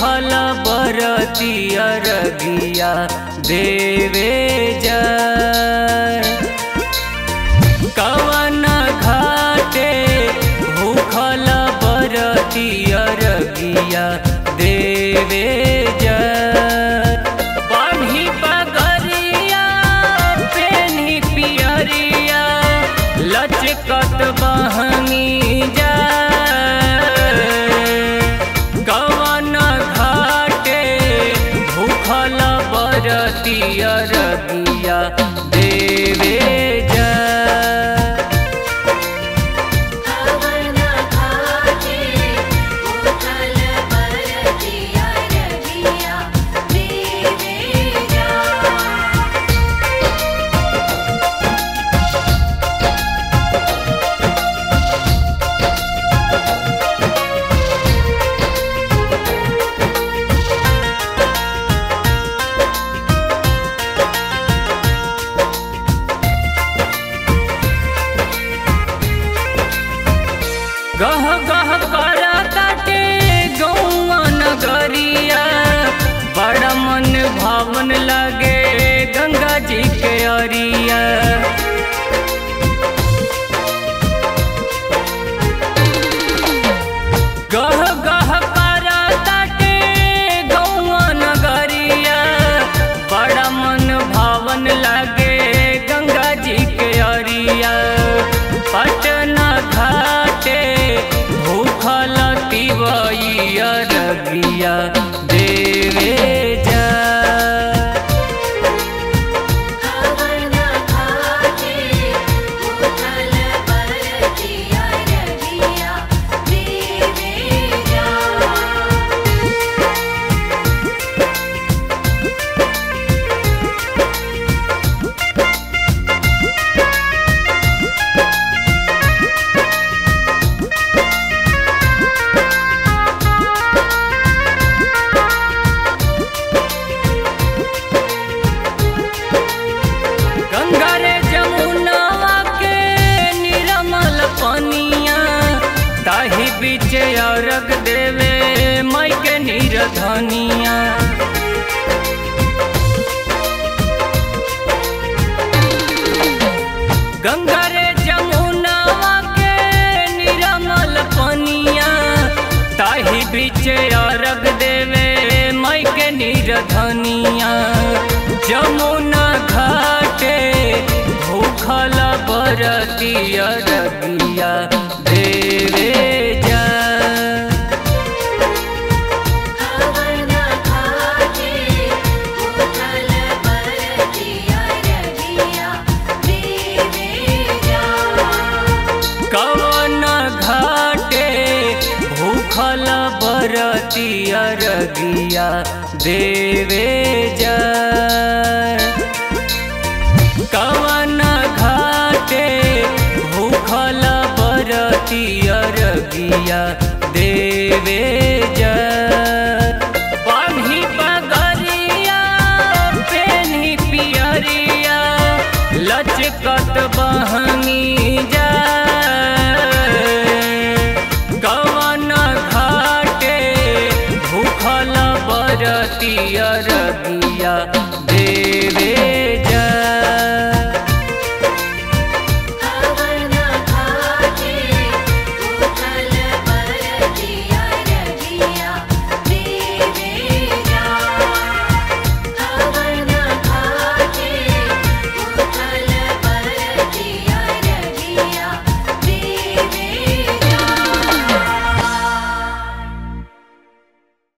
कवन घाटे भूखल बरती अरगिया देवे जय कवन घाटे भूखल बरती अरगिया देवे जय बरती अरगिया तिवैया रबिया देवे बीच अरग देवे मई के निरधनिया। गंगा रे जमुनावा के निरमल पनिया। ताही बीच अरग देवे मई के निरधनिया। जमुना घाटे, भूखल बरती अरगिया बरती अरगिया देवे जय कवन घाटे भूखल बरती अरगिया देवे जय बान्ही पेन्ही पियरिया, लचकत बहनी